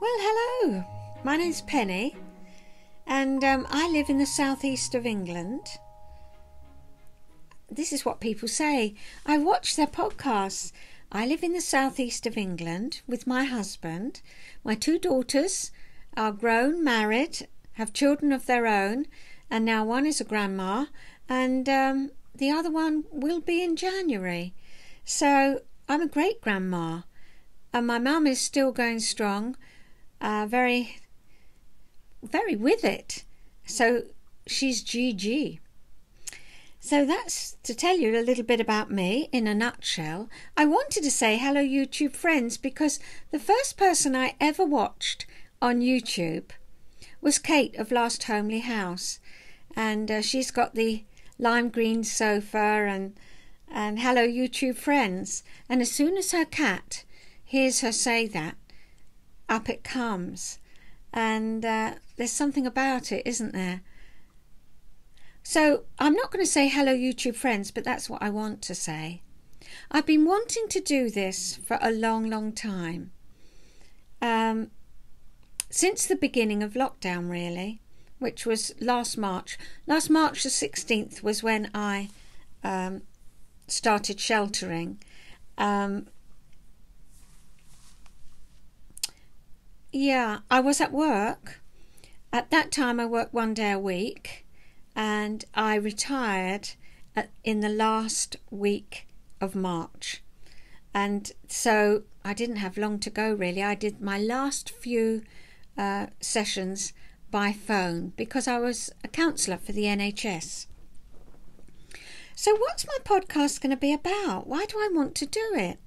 Well, hello. My name's Penny, and um, I live in the southeast of England. This is what people say. I watch their podcasts. I live in the southeast of England with my husband. My two daughters are grown, married, have children of their own, and now one is a grandma, and um, the other one will be in January. So I'm a great grandma, and my mum is still going strong, uh, very, very with it. So she's GG. So that's to tell you a little bit about me in a nutshell. I wanted to say hello, YouTube friends, because the first person I ever watched on YouTube was Kate of Last Homely House, and uh, she's got the lime green sofa and and hello YouTube friends. And as soon as her cat hears her say that, up it comes. And uh, there's something about it, isn't there? So I'm not going to say hello YouTube friends, but that's what I want to say. I've been wanting to do this for a long, long time. Um, since the beginning of lockdown, really, which was last March. Last March the 16th was when I um, started sheltering. Um, yeah, I was at work. At that time, I worked one day a week, and I retired at, in the last week of March. And so I didn't have long to go, really. I did my last few uh, sessions by phone because I was a counsellor for the NHS. So, what's my podcast going to be about? Why do I want to do it?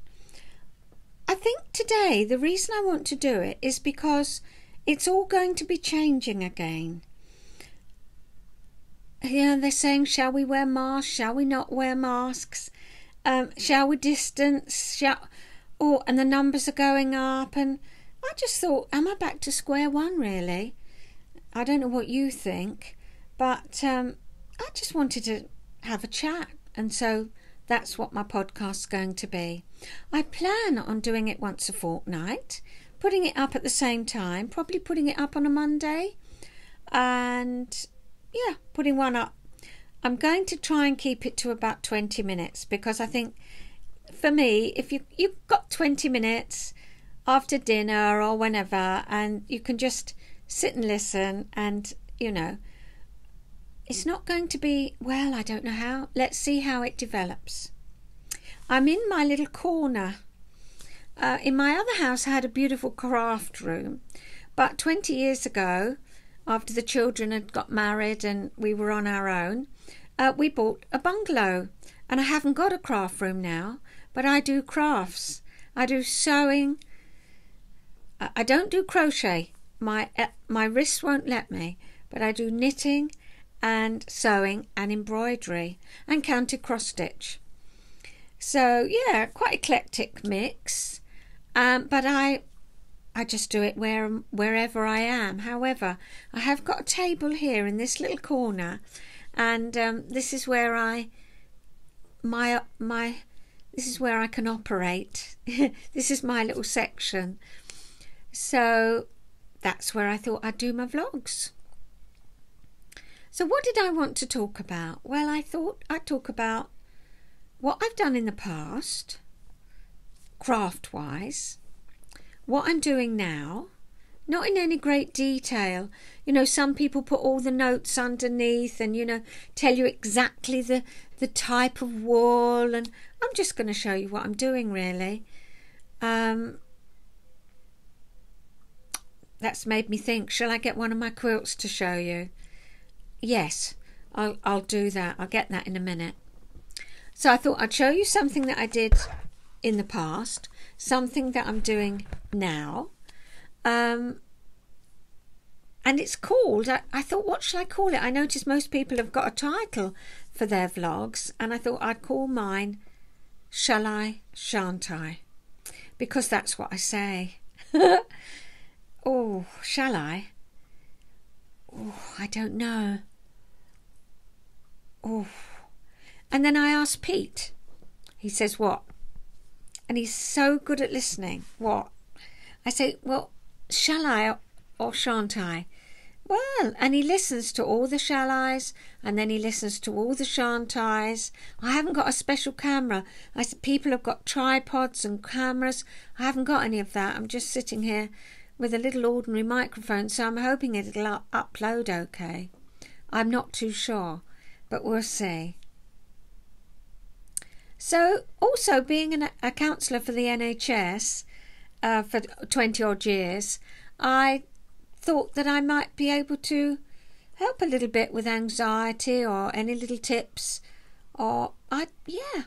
I think today the reason I want to do it is because it's all going to be changing again. Yeah, they're saying, shall we wear masks? Shall we not wear masks? Um, shall we distance? Shall... Oh, and the numbers are going up. And I just thought, am I back to square one, really? I don't know what you think, but um, I just wanted to have a chat. And so that's what my podcast's going to be. I plan on doing it once a fortnight, putting it up at the same time, probably putting it up on a Monday, and yeah, putting one up. I'm going to try and keep it to about 20 minutes because I think for me, if you you've got 20 minutes after dinner or whenever, and you can just sit and listen, and you know, it's not going to be, well, I don't know how. Let's see how it develops. I'm in my little corner. Uh, in my other house, I had a beautiful craft room, but 20 years ago, after the children had got married and we were on our own, uh, we bought a bungalow. And I haven't got a craft room now, but I do crafts. I do sewing. I don't do crochet. My uh, my wrists won't let me, but I do knitting and sewing and embroidery and counted cross stitch. So yeah, quite eclectic mix. Um, but I I just do it where wherever I am. However, I have got a table here in this little corner, and um, this is where I my my this is where I can operate. this is my little section. So that's where I thought I'd do my vlogs. So, what did I want to talk about? Well, I thought I'd talk about what I've done in the past, craft wise, what I'm doing now, not in any great detail. You know, some people put all the notes underneath and, you know, tell you exactly the, the type of wall. and I'm just going to show you what I'm doing really. Um, that's made me think, shall I get one of my quilts to show you? Yes, I'll, I'll do that. I'll get that in a minute. So I thought I'd show you something that I did in the past, something that I'm doing now. Um, and it's called, I, I thought, what shall I call it? I noticed most people have got a title for their vlogs, and I thought I'd call mine Shall I, Shan't I? Because that's what I say. oh, shall I? Oh, I don't know. Oh. And then I asked Pete. He says, What? And he's so good at listening. What? I say, Well, shall I or shan't I? Well, and he listens to all the shall I's and then he listens to all the shan't I's. I haven't got a special camera. I said, people have got tripods and cameras. I haven't got any of that. I'm just sitting here with a little ordinary microphone, so I'm hoping it'll upload okay. I'm not too sure, but we'll see. So, also being an, a counsellor for the NHS uh, for 20 odd years, I thought that I might be able to help a little bit with anxiety or any little tips or I yeah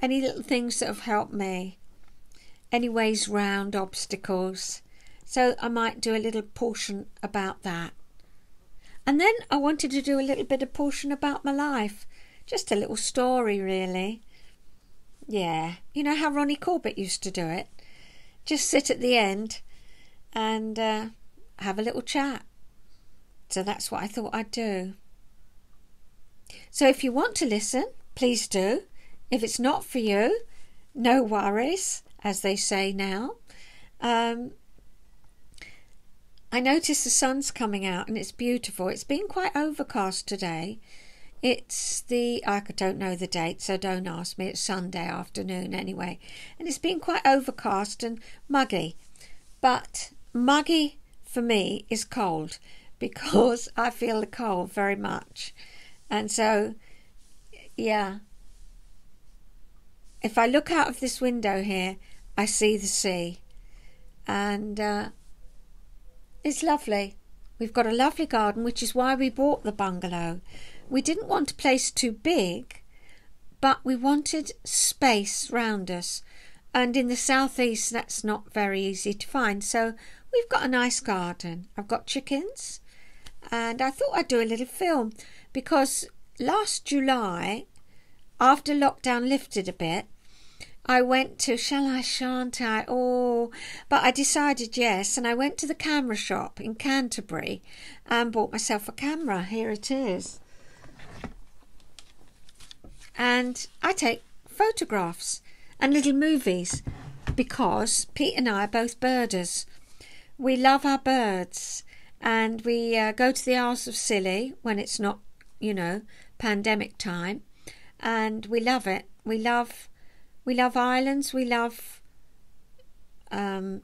any little things that have helped me. Any ways round obstacles. So I might do a little portion about that and then I wanted to do a little bit of portion about my life just a little story really yeah you know how Ronnie Corbett used to do it just sit at the end and uh, have a little chat. So that's what I thought I'd do. So if you want to listen, please do. If it's not for you, no worries, as they say now. Um, I notice the sun's coming out and it's beautiful. It's been quite overcast today. It's the, I don't know the date, so don't ask me. It's Sunday afternoon anyway. And it's been quite overcast and muggy. But muggy for me is cold because I feel the cold very much. And so, yeah. If I look out of this window here, I see the sea. And uh, it's lovely. We've got a lovely garden, which is why we bought the bungalow. We didn't want a place too big, but we wanted space round us. And in the southeast, that's not very easy to find. So We've got a nice garden. I've got chickens, and I thought I'd do a little film because last July, after lockdown lifted a bit, I went to shall I, shan't I? Oh, but I decided yes, and I went to the camera shop in Canterbury and bought myself a camera. Here it is. And I take photographs and little movies because Pete and I are both birders we love our birds and we uh, go to the Isles of Scilly when it's not, you know, pandemic time, and we love it. We love, we love islands. We love um,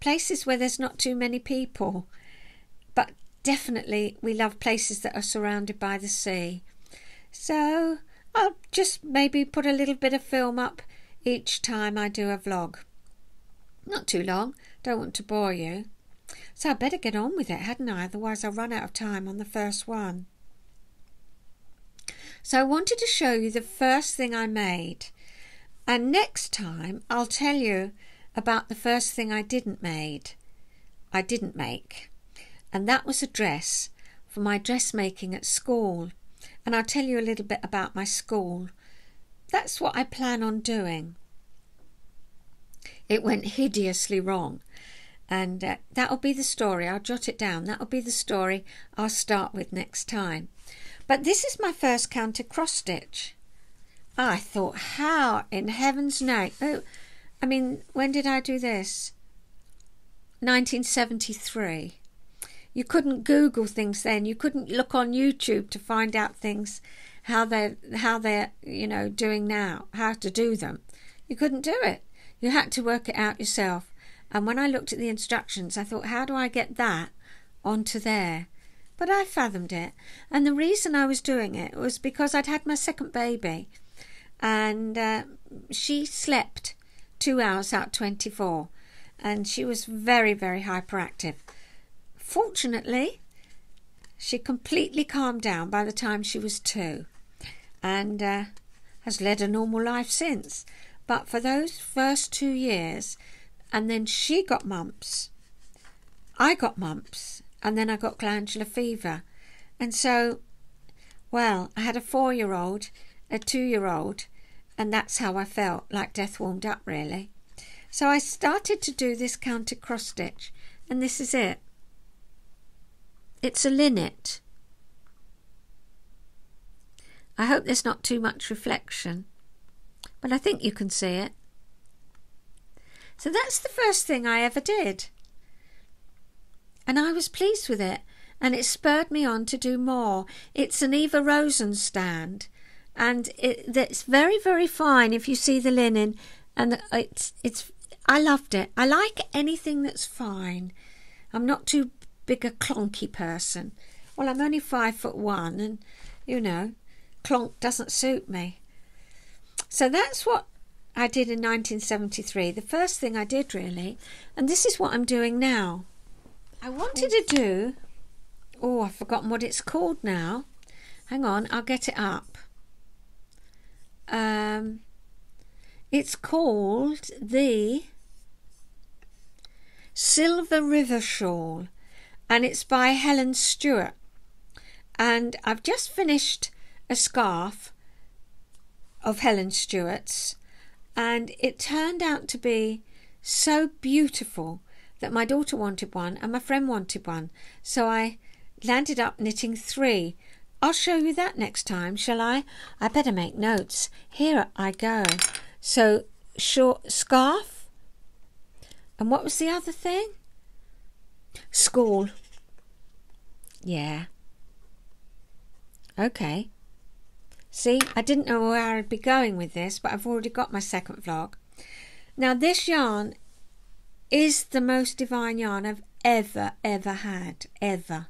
places where there's not too many people, but definitely we love places that are surrounded by the sea. So I'll just maybe put a little bit of film up each time I do a vlog. Not too long, don't want to bore you. So I'd better get on with it, hadn't I? Otherwise I'll run out of time on the first one. So I wanted to show you the first thing I made. And next time I'll tell you about the first thing I didn't made. I didn't make. And that was a dress for my dressmaking at school. And I'll tell you a little bit about my school. That's what I plan on doing. It went hideously wrong. And uh, that'll be the story. I'll jot it down. That'll be the story I'll start with next time. But this is my first counter cross stitch. I thought, how in heaven's name? Oh, I mean, when did I do this? 1973. You couldn't Google things then. You couldn't look on YouTube to find out things how they how they're you know doing now, how to do them. You couldn't do it. You had to work it out yourself. And when I looked at the instructions, I thought, how do I get that onto there? But I fathomed it. And the reason I was doing it was because I'd had my second baby and uh, she slept two hours out 24 and she was very, very hyperactive. Fortunately, she completely calmed down by the time she was two and uh, has led a normal life since. But for those first two years, and then she got mumps, I got mumps, and then I got glandular fever. And so, well, I had a four year old, a two year old, and that's how I felt like death warmed up, really. So I started to do this counter cross stitch, and this is it. It's a linnet. I hope there's not too much reflection but I think you can see it. So that's the first thing I ever did. and I was pleased with it, and it spurred me on to do more. It's an Eva Rosenstand, and it, it's very, very fine if you see the linen, and it's it's. I loved it. I like anything that's fine. I'm not too big a clonky person. Well, I'm only five foot one, and you know, clonk doesn't suit me. So that's what I did in 1973. The first thing I did, really, and this is what I'm doing now. I wanted to do. Oh, I've forgotten what it's called now. Hang on, I'll get it up. Um, it's called the Silver River Shawl, and it's by Helen Stewart. And I've just finished a scarf of Helen Stewart's, and it turned out to be so beautiful that my daughter wanted one and my friend wanted one. So I landed up knitting three. I'll show you that next time, shall I? I better make notes. Here I go. So, short scarf. And what was the other thing? School. Yeah. Okay. See, I didn't know where I'd be going with this, but I've already got my second vlog. Now, this yarn is the most divine yarn I've ever, ever had. Ever.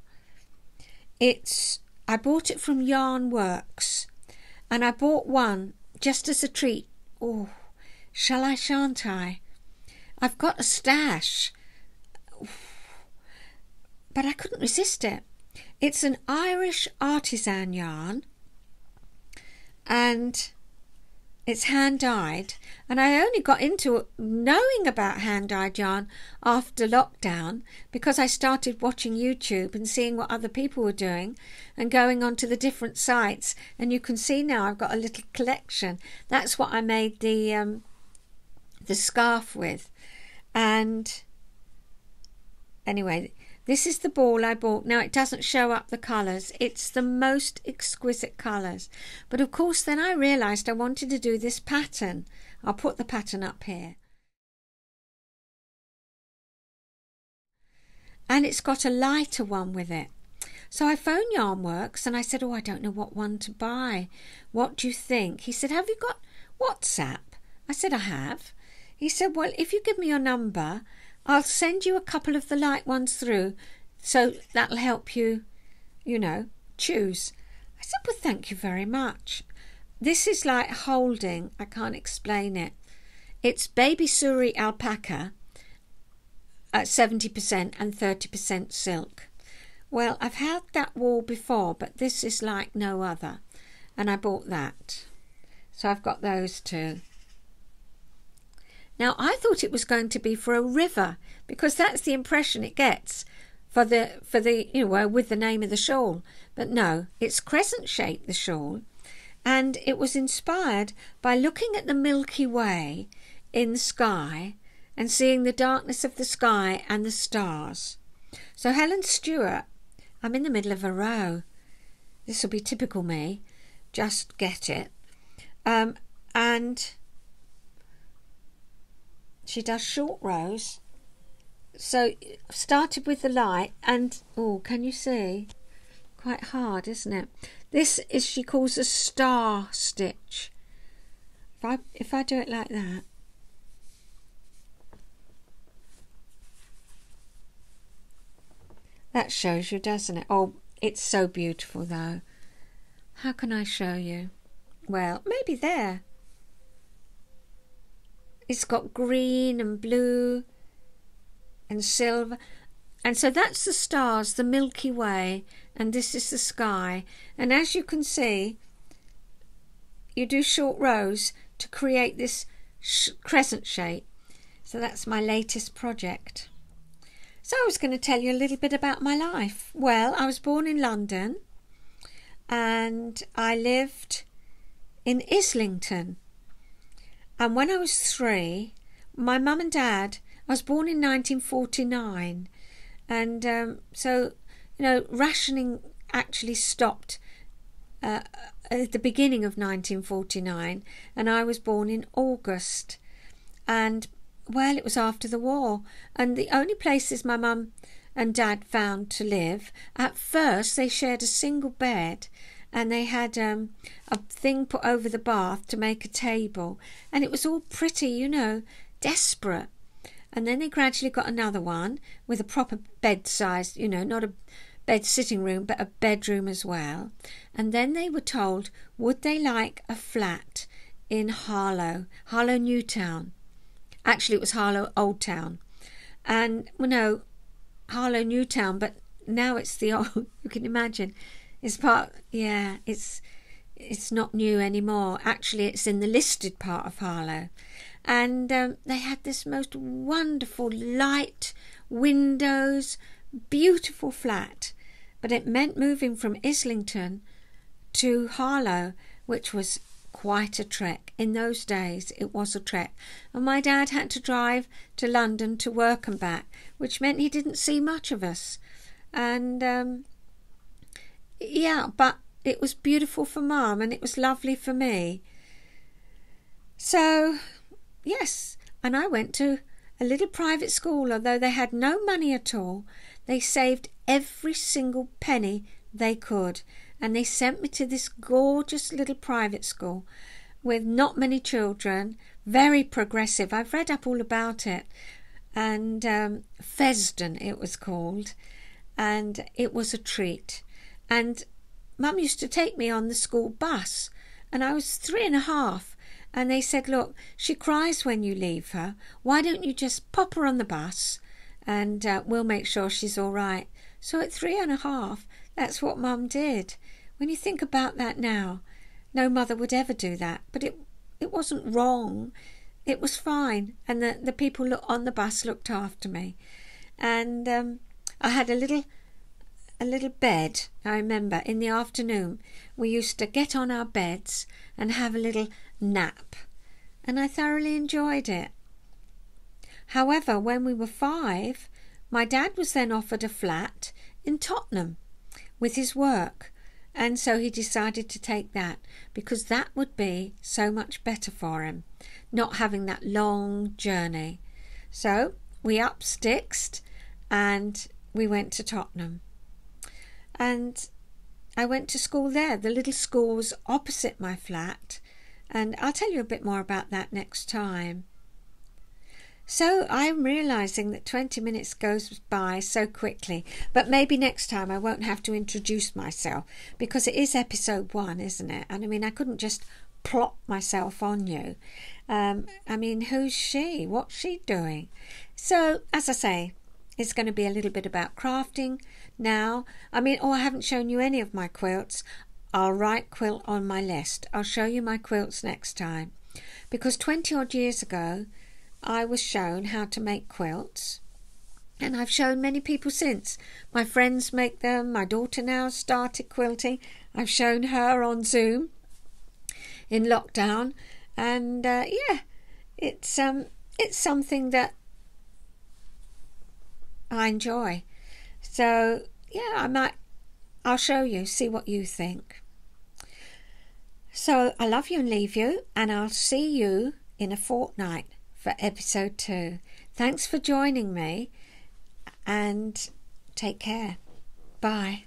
It's, I bought it from Yarn Works, and I bought one just as a treat. Oh, shall I, shan't I? I've got a stash. But I couldn't resist it. It's an Irish artisan yarn and it's hand dyed. And I only got into knowing about hand dyed yarn after lockdown because I started watching YouTube and seeing what other people were doing and going onto the different sites. And you can see now I've got a little collection. That's what I made the um, the scarf with. And anyway, this is the ball I bought. Now, it doesn't show up the colours. It's the most exquisite colours. But of course, then I realised I wanted to do this pattern. I'll put the pattern up here. And it's got a lighter one with it. So I phoned Yarnworks and I said, Oh, I don't know what one to buy. What do you think? He said, Have you got WhatsApp? I said, I have. He said, Well, if you give me your number, I'll send you a couple of the light ones through, so that'll help you, you know, choose. I said, Well, thank you very much. This is like holding, I can't explain it. It's baby suri alpaca at 70% and 30% silk. Well, I've had that wool before, but this is like no other, and I bought that. So I've got those two. Now, I thought it was going to be for a river because that's the impression it gets for the for the you know with the name of the shawl. But no, it's crescent shaped the shawl, and it was inspired by looking at the Milky Way in the sky and seeing the darkness of the sky and the stars. So Helen Stewart, I'm in the middle of a row. This will be typical me. Just get it. Um, and she does short rows. So started with the light and oh, can you see? Quite hard, isn't it? This is she calls a star stitch. If I if I do it like that. That shows you, doesn't it? Oh, it's so beautiful though. How can I show you? Well, maybe there. It's got green and blue and silver. And so that's the stars, the Milky Way, and this is the sky. And as you can see, you do short rows to create this sh- crescent shape. So that's my latest project. So I was going to tell you a little bit about my life. Well, I was born in London and I lived in Islington and when I was three, my mum and dad, I was born in 1949, and um, so, you know, rationing actually stopped uh, at the beginning of 1949, and I was born in August. And well, it was after the war, and the only places my mum and Dad found to live. At first, they shared a single bed, and they had um, a thing put over the bath to make a table, and it was all pretty, you know, desperate. And then they gradually got another one with a proper bed size, you know, not a bed sitting room, but a bedroom as well. And then they were told would they like a flat in Harlow, Harlow Newtown. Actually, it was Harlow Old Town. And, well, no, Harlow Newtown, but now it's the old, you can imagine. It's part, yeah, it's it's not new anymore. Actually, it's in the listed part of Harlow. And um, they had this most wonderful light windows, beautiful flat. But it meant moving from Islington to Harlow, which was quite a trek. In those days, it was a trek. And my dad had to drive to London to work and back, which meant he didn't see much of us. And um, yeah, but it was beautiful for Mum and it was lovely for me. So, yes, and I went to a little private school, although they had no money at all. They saved every single penny they could and they sent me to this gorgeous little private school with not many children, very progressive. I've read up all about it, and um, Fesden it was called, and it was a treat. And Mum used to take me on the school bus, and I was three and a half. And they said, Look, she cries when you leave her. Why don't you just pop her on the bus and uh, we'll make sure she's all right? So at three and a half, that's what Mum did. When you think about that now, no mother would ever do that. But it it wasn't wrong. It was fine, and the the people on the bus looked after me, and um, I had a little a little bed. I remember in the afternoon we used to get on our beds and have a little nap, and I thoroughly enjoyed it. However, when we were five, my dad was then offered a flat in Tottenham with his work, and so he decided to take that because that would be so much better for him, not having that long journey. So we up and we went to Tottenham. And I went to school there. The little school was opposite my flat, and I'll tell you a bit more about that next time. So I'm realizing that 20 minutes goes by so quickly, but maybe next time I won't have to introduce myself because it is episode one, isn't it? And I mean, I couldn't just plop myself on you. Um, I mean, who's she? What's she doing? So, as I say, it's going to be a little bit about crafting now. I mean, oh, I haven't shown you any of my quilts. I'll write quilt on my list. I'll show you my quilts next time. Because 20 odd years ago, I was shown how to make quilts. And I've shown many people since. My friends make them. My daughter now started quilting. I've shown her on Zoom in lockdown, and uh, yeah, it's um it's something that I enjoy. So yeah, I might I'll show you, see what you think. So I love you and leave you, and I'll see you in a fortnight for episode two. Thanks for joining me and take care. Bye.